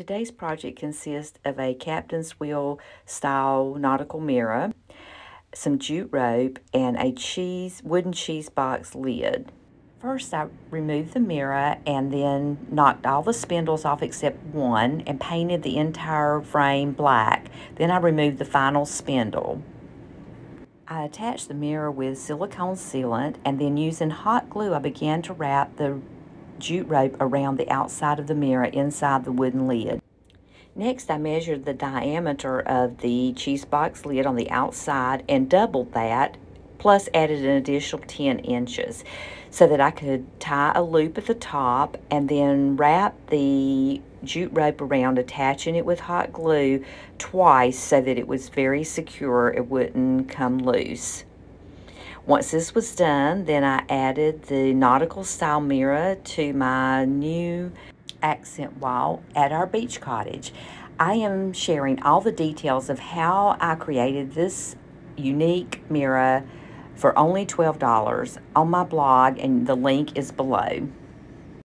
Today's project consists of a captain's wheel style nautical mirror, some jute rope, and a cheese wooden cheese box lid. First, I removed the mirror and then knocked all the spindles off except one and painted the entire frame black. Then I removed the final spindle. I attached the mirror with silicone sealant and then using hot glue I began to wrap the jute rope around the outside of the mirror inside the wooden lid. Next, I measured the diameter of the cheese box lid on the outside and doubled that, plus added an additional 10 inches so that I could tie a loop at the top and then wrap the jute rope around, attaching it with hot glue twice so that it was very secure, it wouldn't come loose. Once this was done, then I added the nautical style mirror to my new accent wall at our beach cottage. I am sharing all the details of how I created this unique mirror for only $12 on my blog and the link is below.